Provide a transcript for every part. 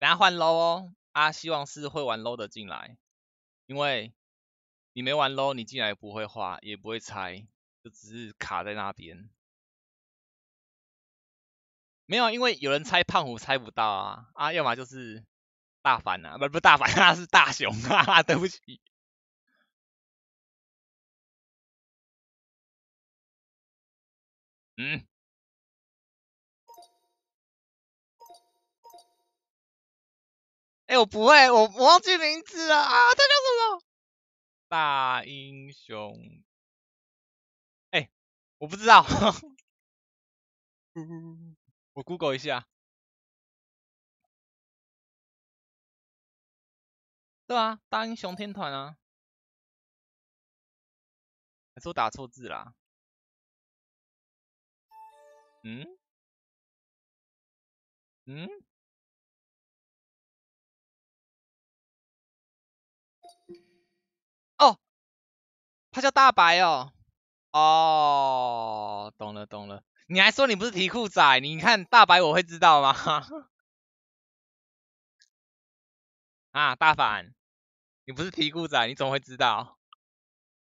等下换 low 哦，啊，希望是会玩 low 的进来，因为你没玩 low，你进来不会画，也不会猜，就只是卡在那边。没有，因为有人猜胖虎猜不到啊，啊，要么就是大凡啊，不不大凡，他 是大熊啊，对不起。嗯。我不会，我我忘记名字了啊！他叫什么？大英雄。哎，我不知道。我 Google 一下。对啊，大英雄天团啊。还是我打错字啦？嗯？嗯？他叫大白哦。哦，懂了懂了。你还说你不是提裤仔？你看大白我会知道吗？啊，大反，你不是提裤仔，你怎么会知道？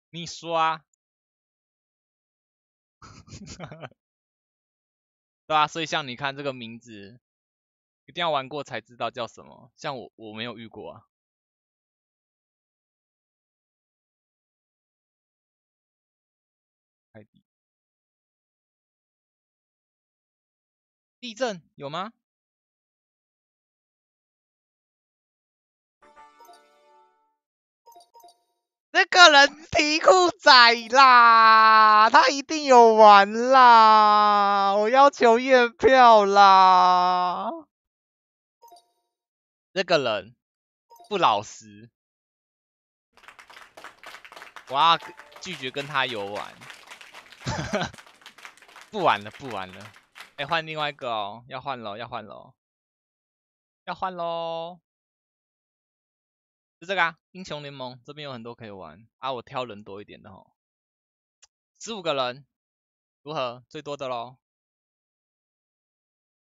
你说啊。对啊，所以像你看这个名字，一定要玩过才知道叫什么。像我，我没有遇过啊。地震有吗？那个人题库仔啦，他一定有玩啦，我要求验票啦。这个人不老实，我要拒绝跟他游玩。不玩了，不玩了。哎，换另外一个哦，要换喽，要换喽，要换喽。就这个啊，英雄联盟这边有很多可以玩啊，我挑人多一点的哦。十五个人，如何？最多的喽。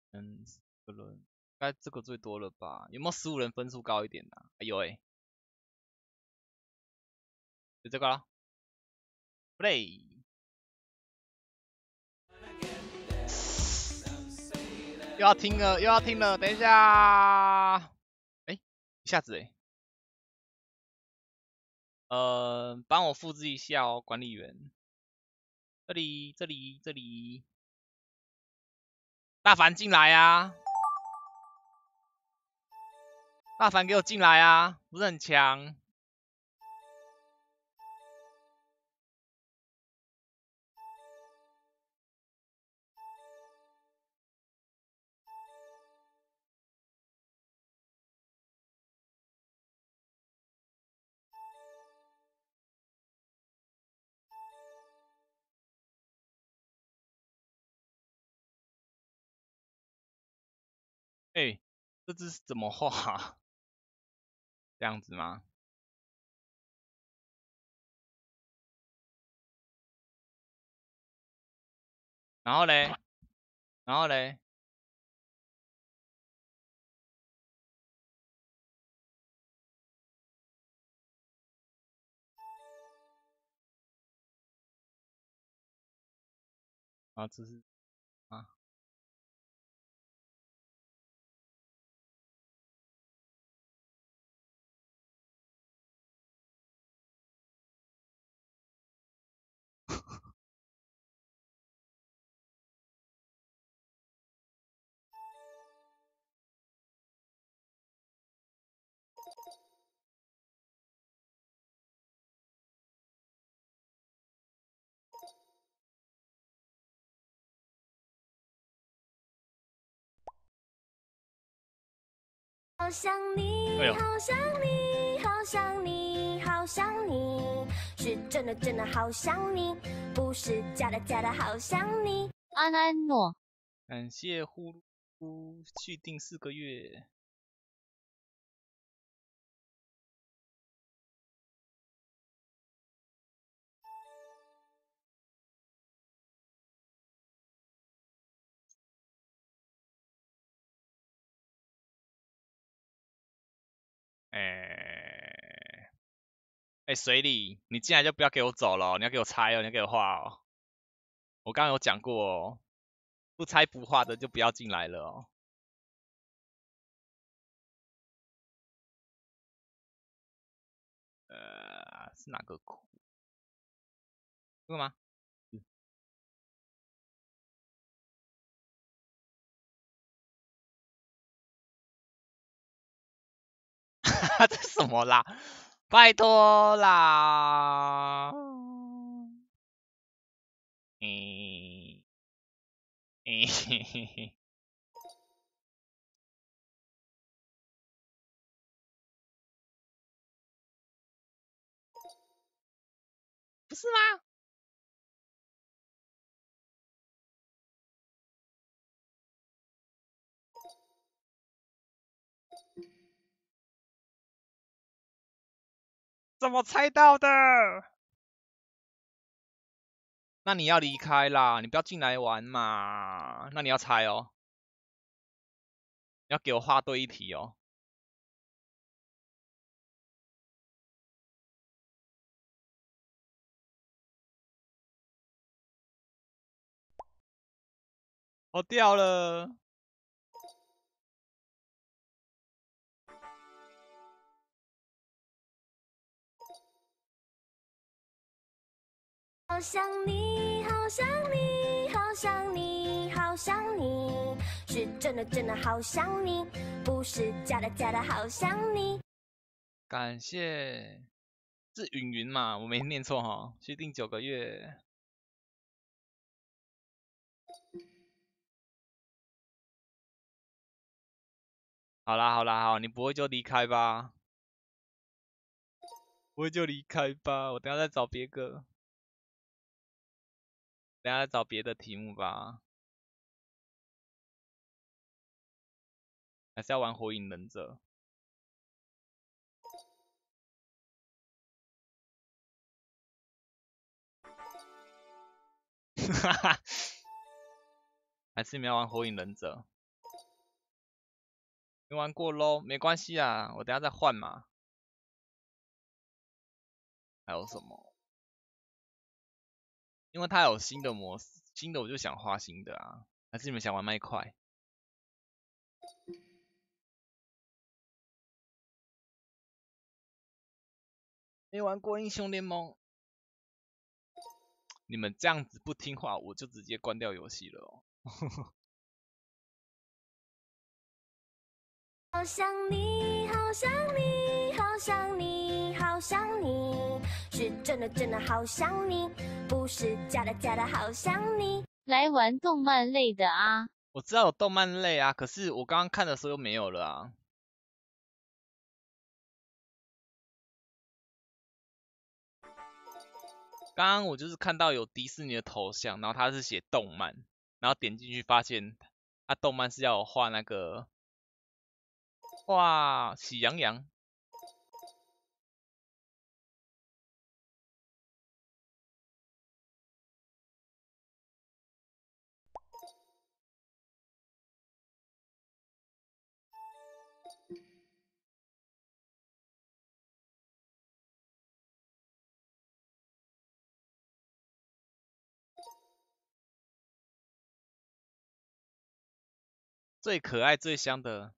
嗯，十个人，该这个最多了吧？有没有十五人分数高一点的？有哎，就这个了。Play。又要听了，又要听了，等一下。哎，一下子哎。呃，帮我复制一下哦，管理员。这里，这里，这里。大凡进来啊！大凡给我进来啊！不是很强。哎，这只是怎么画？这样子吗？然后嘞？然后嘞？啊，这是好想你，好想你，好想你，好想你，是真的真的好想你，不是假的假的好想你。安安诺，感谢呼呼续订四个月。哎，哎，水里，你进来就不要给我走了，你要给我猜哦，你要给我画哦。我刚刚有讲过哦，不猜不画的就不要进来了哦。呃，是哪个库？这个吗？这什么啦？拜托啦！嗯，嘿嘿嘿嘿，不是吗？怎么猜到的？那你要离开啦，你不要进来玩嘛。那你要猜哦，要给我画对一题哦。我掉了。好想你，好想你，好想你，好想你，是真的真的好想你，不是假的假的好想你。感谢，是云云嘛？我没念错哈，续订九个月。好啦好啦好，你不会就离开吧？不会就离开吧？我等下再找别个。等下找别的题目吧，还是要玩火影忍者？哈哈，还是你要玩火影忍者？没玩过喽，没关系啊，我等下再换嘛。还有什么？因为它有新的模式，新的我就想画新的啊，还是你们想玩麦块？没玩过英雄联盟，你们这样子不听话，我就直接关掉游戏了哦。好想你，好想你，好想你，好想你，是真的真的好想你，不是假的假的好想你。来玩动漫类的啊！我知道有动漫类啊，可是我刚刚看的时候又没有了啊。刚刚我就是看到有迪士尼的头像，然后他是写动漫，然后点进去发现，他动漫是要我画那个。哇，喜羊羊，最可爱、最香的。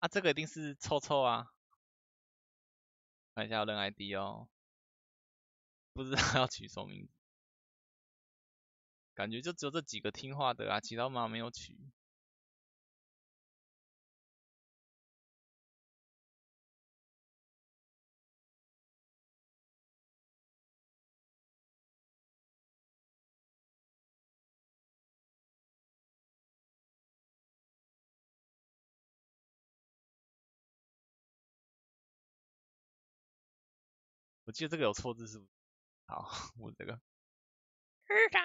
啊，这个一定是臭臭啊！看一下人 ID 哦，不知道 要取什么名字，感觉就只有这几个听话的啊，其他嘛没有取。我记得这个有错字是，好，我这个，是啥？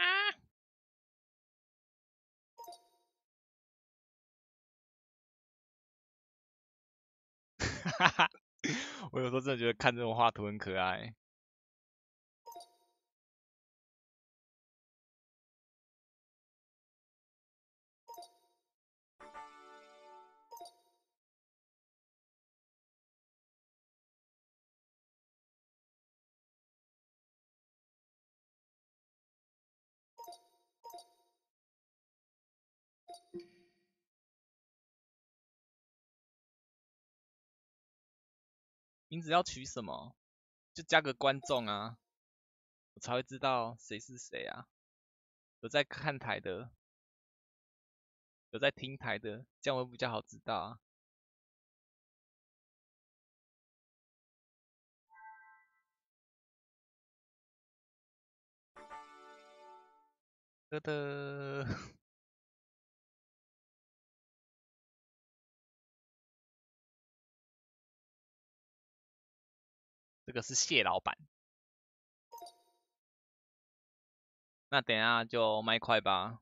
哈哈，我有时候真的觉得看这种画图很可爱。名字要取什么？就加个观众啊，我才会知道谁是谁啊。有在看台的，有在听台的，这样会比较好知道啊。的这个是蟹老板。那等下就卖块吧。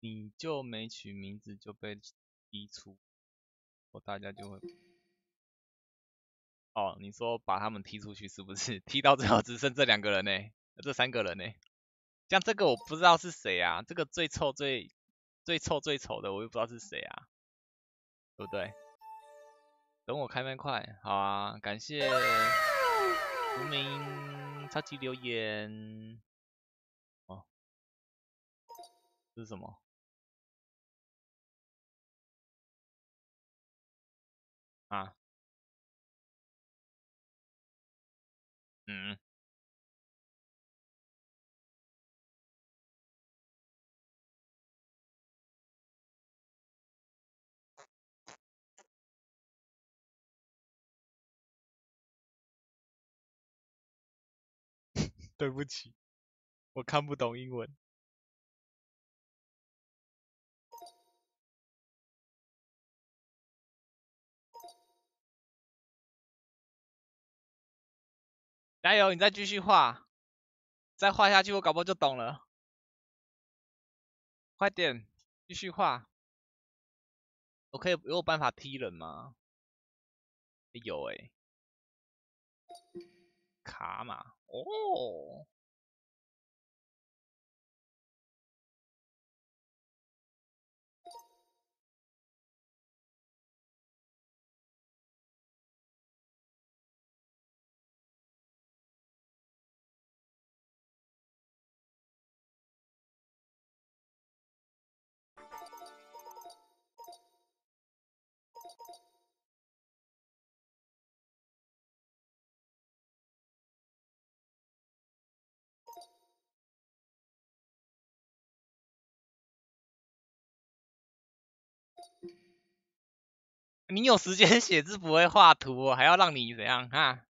你就没取名字就被踢出，我大家就会。哦，你说把他们踢出去是不是？踢到最后只剩这两个人呢？这三个人呢？像这个我不知道是谁啊，这个最臭最最臭最丑的我又不知道是谁啊，对不对？等我开麦快，好啊，感谢无名超级留言。哦，这是什么？嗯。对不起，我看不懂英文。加油，你再继续画，再画下去，我搞不好就懂了。快点，继续画。我可以有办法踢人吗？有哎，卡嘛，哦。你有时间 写字不会画图，还要让你怎样啊？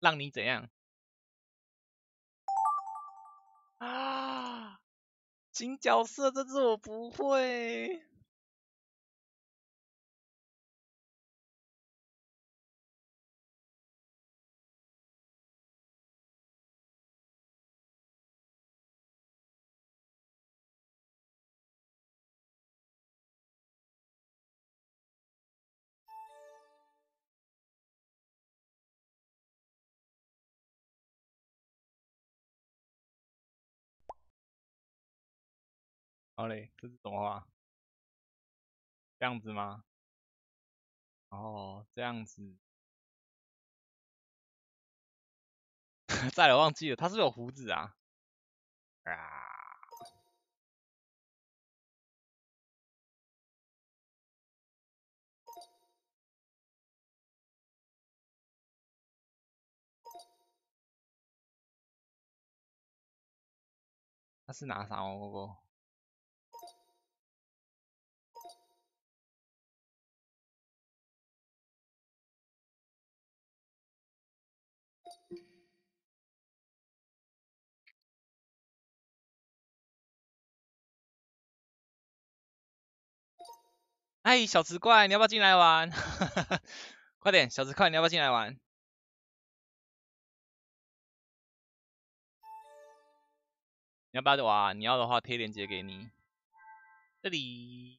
让你怎样？啊！金角色，这次我不会。好嘞，这是什么画？这样子吗？哦，这样子。再来忘记了，他是有胡子啊。啊。他是拿啥哦，哥哎，小池怪，你要不要进来玩？快点，小池怪，你要不要进来玩？你要不要玩？你要的话，贴链接给你。这里，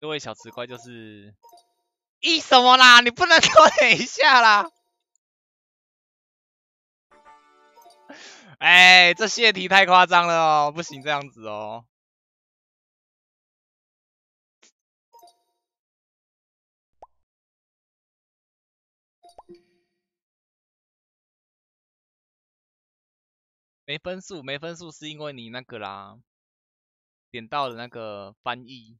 各位小池怪就是，咦什么啦？你不能拖等一下啦！哎，这泄题太夸张了哦，不行这样子哦。没分数，没分数是因为你那个啦，点到了那个翻译，